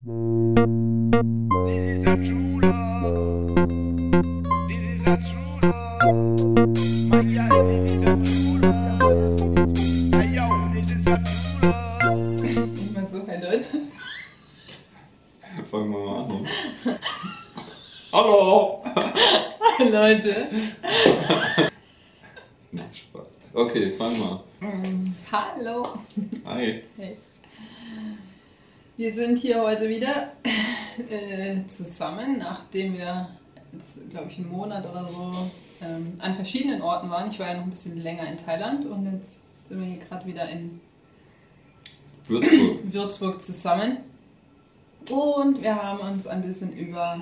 This is a true love. This is a true love. My girl, this is a true love. Hey yo, this is a true love. Ich mal so, hey Leute. Fangen wir mal an. Hallo! Hi Leute. Nee, Spaß. Okay, fangen wir. Hallo. Hi. Hey. Wir sind hier heute wieder äh, zusammen, nachdem wir jetzt, glaube ich, einen Monat oder so ähm, an verschiedenen Orten waren. Ich war ja noch ein bisschen länger in Thailand und jetzt sind wir hier gerade wieder in Würzburg. Würzburg zusammen. Und wir haben uns ein bisschen über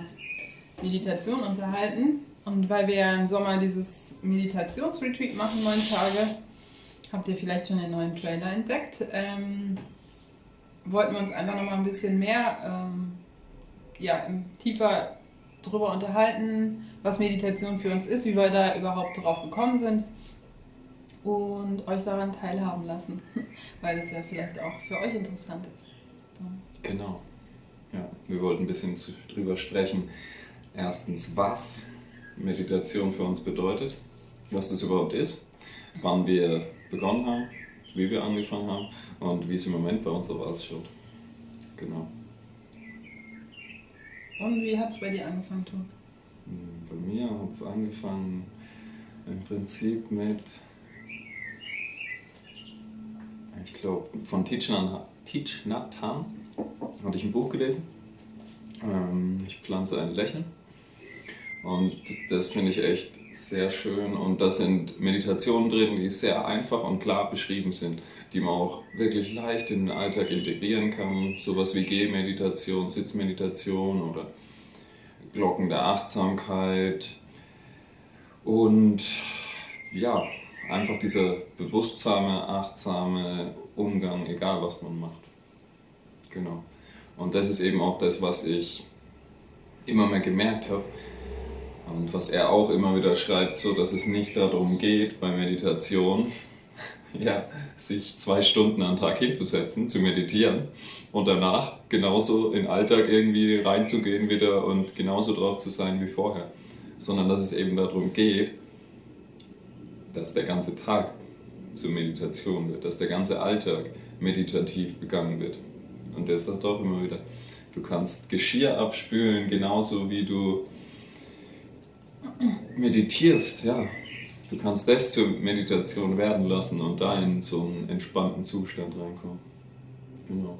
Meditation unterhalten. Und weil wir ja im Sommer dieses Meditationsretreat machen, neun Tage, habt ihr vielleicht schon den neuen Trailer entdeckt. Ähm, wollten wir uns einfach nochmal ein bisschen mehr, ähm, ja, tiefer drüber unterhalten, was Meditation für uns ist, wie wir da überhaupt drauf gekommen sind und euch daran teilhaben lassen, weil es ja vielleicht auch für euch interessant ist. So. Genau. Ja, wir wollten ein bisschen drüber sprechen. Erstens, was Meditation für uns bedeutet, was das überhaupt ist, wann wir begonnen haben, wie wir angefangen haben und wie es im Moment bei uns so ausschaut. Genau. Und wie hat es bei dir angefangen, Tom? Bei mir hat es angefangen im Prinzip mit, ich glaube, von Thich Nhat Hanh hatte ich ein Buch gelesen. Ähm, Ich pflanze ein Lächeln. Und das finde ich echt sehr schön. Und da sind Meditationen drin, die sehr einfach und klar beschrieben sind, die man auch wirklich leicht in den Alltag integrieren kann. Sowas wie Gehmeditation, Sitzmeditation oder Glocken der Achtsamkeit. Und ja, einfach dieser bewusstsame, achtsame Umgang, egal was man macht. Genau. Und das ist eben auch das, was ich immer mehr gemerkt habe. Und was er auch immer wieder schreibt, so dass es nicht darum geht, bei Meditation, ja, sich zwei Stunden am Tag hinzusetzen, zu meditieren und danach genauso in den Alltag irgendwie reinzugehen wieder und genauso drauf zu sein wie vorher. Sondern dass es eben darum geht, dass der ganze Tag zur Meditation wird, dass der ganze Alltag meditativ begangen wird. Und er sagt auch immer wieder, du kannst Geschirr abspülen, genauso wie du meditierst, ja. Du kannst das zur Meditation werden lassen und da in so einen entspannten Zustand reinkommen. Genau.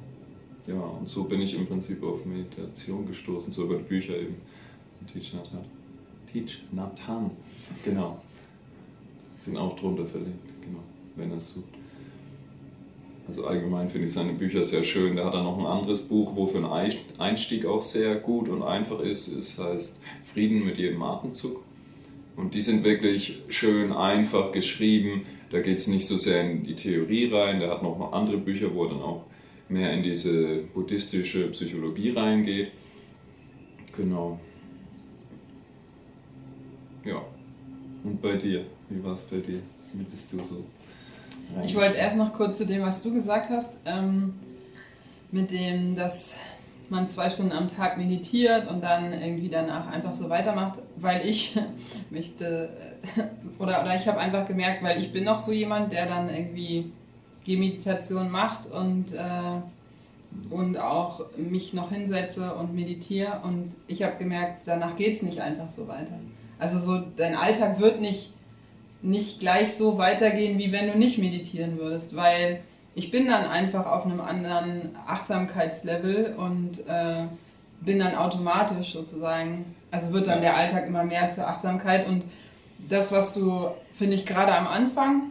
Ja, und so bin ich im Prinzip auf Meditation gestoßen, so über die Bücher eben. Teach Nathan. Teach Nathan. Genau. Sind auch drunter verlinkt, genau, wenn er es sucht. Also allgemein finde ich seine Bücher sehr schön. Da hat er noch ein anderes Buch, wo für einen Einstieg auch sehr gut und einfach ist. Es heißt Frieden mit jedem Atemzug. Und die sind wirklich schön einfach geschrieben. Da geht es nicht so sehr in die Theorie rein. Der hat noch noch andere Bücher, wo er dann auch mehr in diese buddhistische Psychologie reingeht. Genau. Ja. Und bei dir? Wie war es bei dir? Wie bist du so? Ich wollte erst noch kurz zu dem, was du gesagt hast, ähm, mit dem, dass man zwei Stunden am Tag meditiert und dann irgendwie danach einfach so weitermacht, weil ich möchte, äh, oder, oder ich habe einfach gemerkt, weil ich bin noch so jemand, der dann irgendwie Gehmeditation macht und, äh, und auch mich noch hinsetze und meditiere und ich habe gemerkt, danach geht es nicht einfach so weiter. Also so, dein Alltag wird nicht nicht gleich so weitergehen, wie wenn du nicht meditieren würdest, weil ich bin dann einfach auf einem anderen Achtsamkeitslevel und äh, bin dann automatisch sozusagen, also wird dann der Alltag immer mehr zur Achtsamkeit. Und das, was du, finde ich, gerade am Anfang,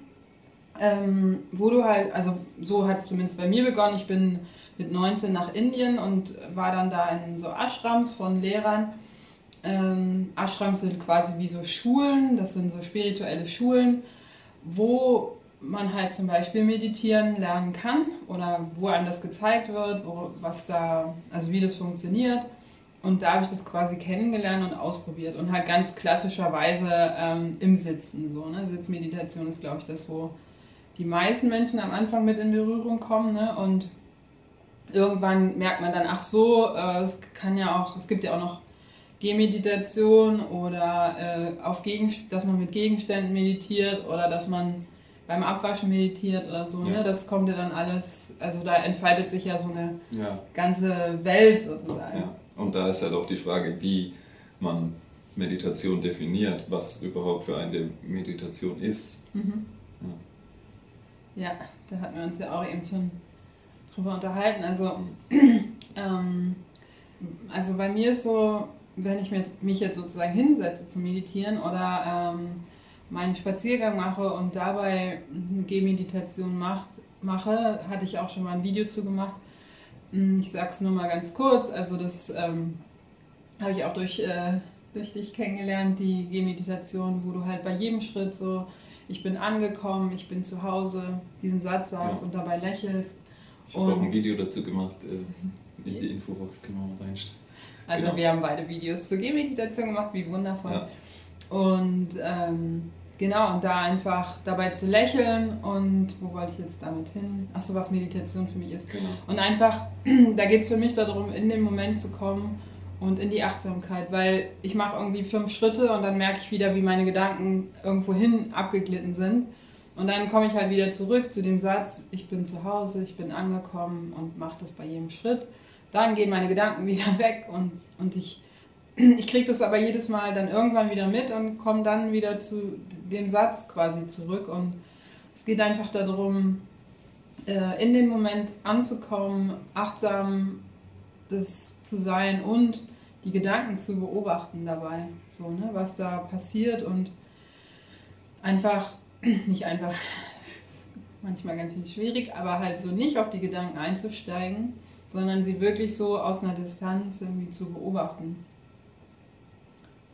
ähm, wo du halt, also so hat es zumindest bei mir begonnen, ich bin mit 19 nach Indien und war dann da in so Ashrams von Lehrern. Ähm, Ashrams sind quasi wie so Schulen, das sind so spirituelle Schulen, wo man halt zum Beispiel meditieren lernen kann oder wo einem das gezeigt wird, wo, was da, also wie das funktioniert. Und da habe ich das quasi kennengelernt und ausprobiert und halt ganz klassischerweise ähm, im Sitzen. So, ne? Sitzmeditation ist, glaube ich, das, wo die meisten Menschen am Anfang mit in Berührung kommen. Ne? Und irgendwann merkt man dann, ach so, äh, es kann ja auch, es gibt ja auch noch Gehmeditation oder äh, auf Gegenst dass man mit Gegenständen meditiert oder dass man beim Abwaschen meditiert oder so. Ja. Ne? Das kommt ja dann alles, also da entfaltet sich ja so eine Ja, ganze Welt sozusagen. ja. Und da ist halt auch die Frage, wie man Meditation definiert, was überhaupt für eine Meditation ist. Mhm. Ja, da hatten wir uns ja auch eben schon drüber unterhalten. Also, ähm, also bei mir ist so, wenn ich mich jetzt sozusagen hinsetze zu meditieren oder ähm, meinen Spaziergang mache und dabei eine Gehmeditation mache, hatte ich auch schon mal ein Video zu gemacht. Hm, Ich sag's nur mal ganz kurz. Also das ähm, habe ich auch durch, äh, durch dich kennengelernt, die Gehmeditation, wo du halt bei jedem Schritt so, ich bin angekommen, ich bin zu Hause, diesen Satz sagst Ja. und dabei lächelst. Ich habe auch ein Video dazu gemacht, äh, in die Infobox genau reinstellen. Also Genau. wir haben beide Videos zur Gehmeditation gemacht, wie wundervoll. Ja. Und ähm, genau, und da einfach dabei zu lächeln und wo wollte ich jetzt damit hin? Achso, was Meditation für mich ist. Genau. Und einfach, da geht es für mich darum, in den Moment zu kommen und in die Achtsamkeit, weil ich mache irgendwie fünf Schritte und dann merke ich wieder, wie meine Gedanken irgendwohin abgeglitten sind. Und dann komme ich halt wieder zurück zu dem Satz, ich bin zu Hause, ich bin angekommen und mache das bei jedem Schritt. Dann gehen meine Gedanken wieder weg und, und ich, ich kriege das aber jedes Mal dann irgendwann wieder mit und komme dann wieder zu dem Satz quasi zurück. Und es geht einfach darum, äh, in den Moment anzukommen, achtsam das zu sein und die Gedanken zu beobachten dabei, so ne, was da passiert und einfach nicht einfach manchmal ganz schön schwierig, aber halt so nicht auf die Gedanken einzusteigen, sondern sie wirklich so aus einer Distanz irgendwie zu beobachten.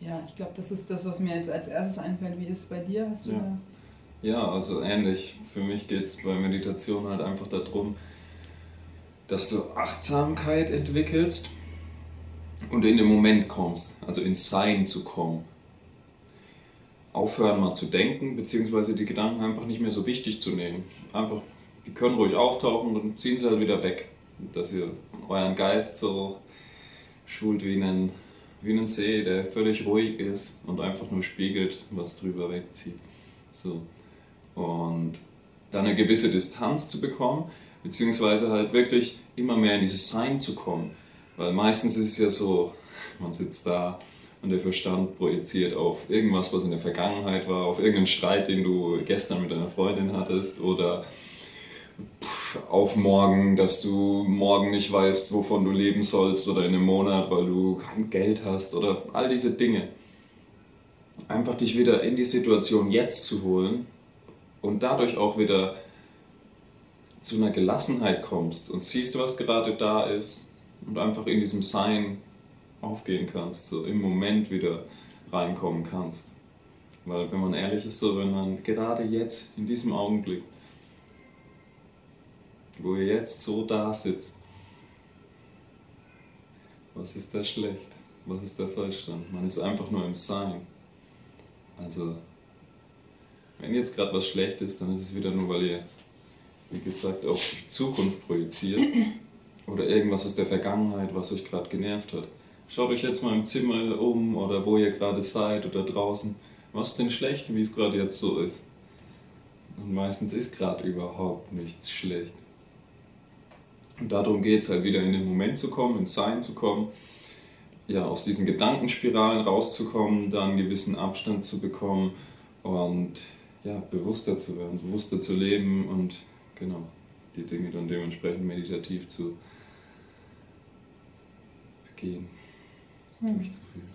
Ja, ich glaube, das ist das, was mir jetzt als erstes einfällt. Wie ist es bei dir? Hast du Ja. Ja, also ähnlich. Für mich geht es bei Meditation halt einfach darum, dass du Achtsamkeit entwickelst und in den Moment kommst, also ins Sein zu kommen. Aufhören mal zu denken, beziehungsweise die Gedanken einfach nicht mehr so wichtig zu nehmen. Einfach, die können ruhig auftauchen und ziehen sie halt wieder weg. Dass ihr euren Geist so schult wie einen, wie einen See, der völlig ruhig ist und einfach nur spiegelt, was drüber wegzieht. So. Und dann eine gewisse Distanz zu bekommen, beziehungsweise halt wirklich immer mehr in dieses Sein zu kommen. Weil meistens ist es ja so, man sitzt da und der Verstand projiziert auf irgendwas, was in der Vergangenheit war, auf irgendeinen Streit, den du gestern mit deiner Freundin hattest oder auf morgen, dass du morgen nicht weißt, wovon du leben sollst oder in einem Monat, weil du kein Geld hast oder all diese Dinge. Einfach dich wieder in die Situation jetzt zu holen und dadurch auch wieder zu einer Gelassenheit kommst und siehst, was gerade da ist und einfach in diesem Sein aufgehen kannst, so im Moment wieder reinkommen kannst. Weil wenn man ehrlich ist, so wenn man gerade jetzt in diesem Augenblick, wo ihr jetzt so da sitzt, was ist da schlecht? Was ist falsch dran? Man ist einfach nur im Sein. Also, wenn jetzt gerade was schlecht ist, dann ist es wieder nur, weil ihr, wie gesagt, auf die Zukunft projiziert oder irgendwas aus der Vergangenheit, was euch gerade genervt hat. Schaut euch jetzt mal im Zimmer um oder wo ihr gerade seid oder draußen. Was ist denn schlecht, wie es gerade jetzt so ist? Und meistens ist gerade überhaupt nichts schlecht. Und darum geht es halt wieder in den Moment zu kommen, ins Sein zu kommen, ja, aus diesen Gedankenspiralen rauszukommen, dann einen gewissen Abstand zu bekommen und ja, bewusster zu werden, bewusster zu leben und genau, die Dinge dann dementsprechend meditativ zu begehen, Hm. durchzuführen.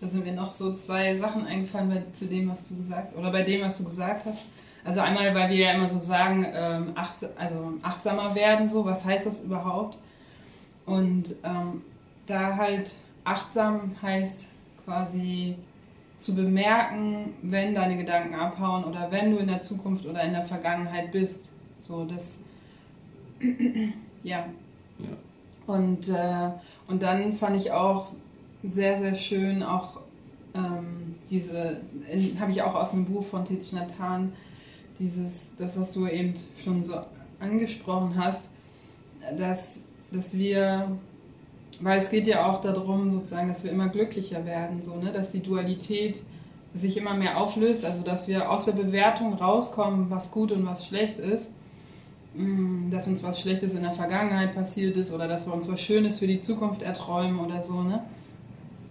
Da sind mir noch so zwei Sachen eingefallen bei, zu dem, was du gesagt oder bei dem, was du gesagt hast. Also einmal, weil wir ja immer so sagen, ähm, achts also achtsamer werden, so, was heißt das überhaupt? Und ähm, da halt achtsam heißt quasi zu bemerken, wenn deine Gedanken abhauen oder wenn du in der Zukunft oder in der Vergangenheit bist. So, das, ja. Ja. Und, äh, und dann fand ich auch sehr, sehr schön auch ähm, diese, habe ich auch aus dem Buch von Thich Nhat Hanh, dieses, das, was du eben schon so angesprochen hast, dass, dass wir, weil es geht ja auch darum, sozusagen, dass wir immer glücklicher werden, so, ne? dass die Dualität sich immer mehr auflöst, also dass wir aus der Bewertung rauskommen, was gut und was schlecht ist, Mm, dass uns was Schlechtes in der Vergangenheit passiert ist oder dass wir uns was Schönes für die Zukunft erträumen oder so, ne?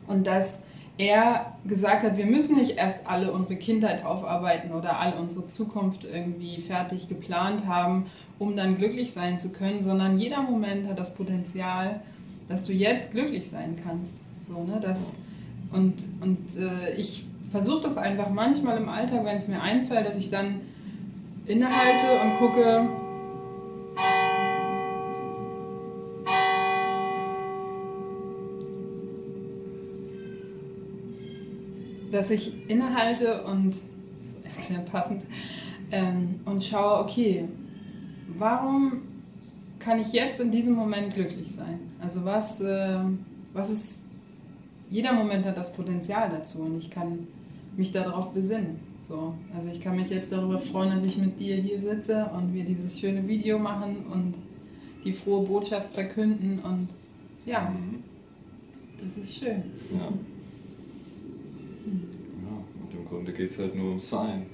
Und dass er gesagt hat, wir müssen nicht erst alle unsere Kindheit aufarbeiten oder all unsere Zukunft irgendwie fertig geplant haben, um dann glücklich sein zu können, sondern jeder Moment hat das Potenzial, dass du jetzt glücklich sein kannst. So, ne? das, und und äh, ich versuche das einfach manchmal im Alltag, wenn es mir einfällt, dass ich dann innehalte und gucke, dass ich innehalte und sehr passend ähm, und schaue, okay, warum kann ich jetzt in diesem Moment glücklich sein? Also was, äh, was ist, jeder Moment hat das Potenzial dazu und ich kann mich darauf besinnen. So, also ich kann mich jetzt darüber freuen, dass ich mit dir hier sitze und wir dieses schöne Video machen und die frohe Botschaft verkünden und ja, mhm. das ist schön. Ja. Ja, und im Grunde geht es halt nur um Sein.